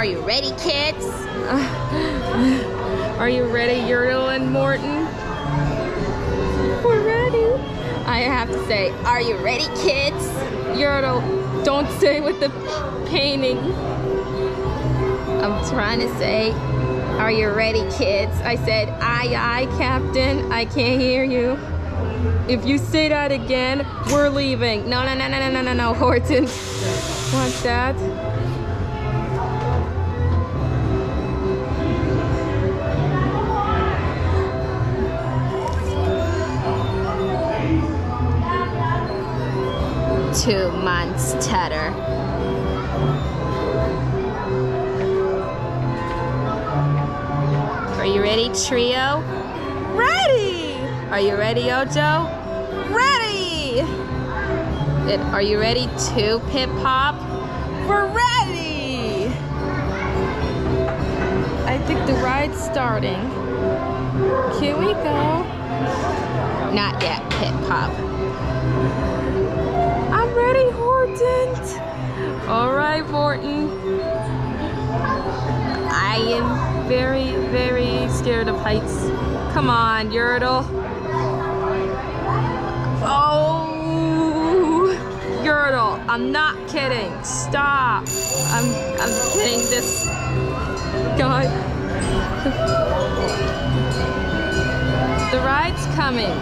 Are you ready, kids? Are you ready, Yertle and Morton? We're ready. I have to say, are you ready, kids? Yertle, don't say with the painting. I'm trying to say, are you ready, kids? I said, aye, aye, Captain. I can't hear you. If you say that again, we're leaving. No, no, no, no, no, no, no, no, Horton. Want that? Two months, Tedder. Are you ready, Trio? Ready! Are you ready, Ojo? Ready! It- Are you ready, too, Pip Pop? We're ready! I think the ride's starting. Here we go. Not yet, Pip Pop. Right, Morton. I am very, very scared of heights. Come on, Yertle. Oh, Yertle, I'm not kidding. Stop. I'm, I'm kidding. This guy. The ride's coming.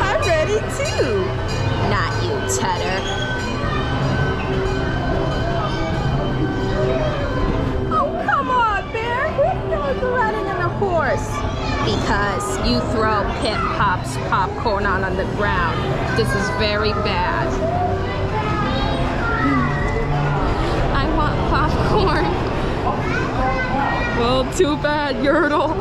I'm ready too. Not you, Tedder. Oh, come on, Bear. Who knows riding on a horse? Because you throw Pip Pop's popcorn on on the ground. This is very bad. Hmm. I want popcorn. Well, too bad, Yertle.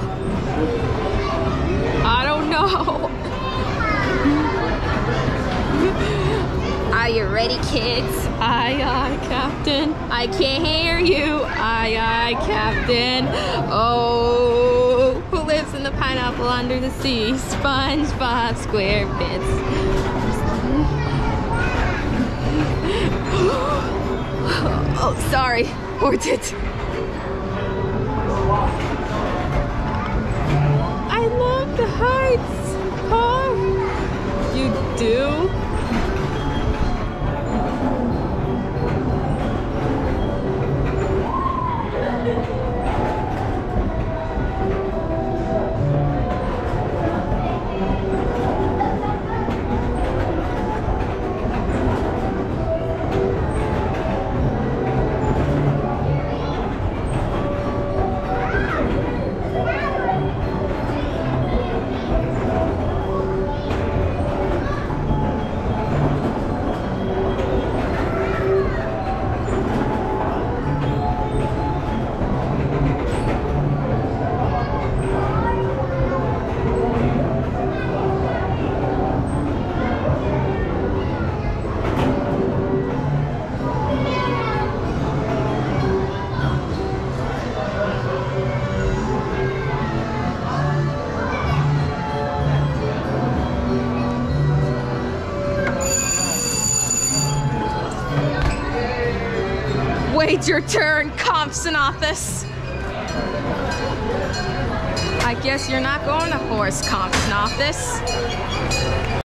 Are you ready, kids? Aye, aye, Captain. I can't hear you. Aye, aye, Captain. Oh, Who lives in the pineapple under the sea? SpongeBob SquarePants. oh, sorry. Horton. I love the heights, Paul. You do? Wait your turn, office. I guess you're not going to horse office.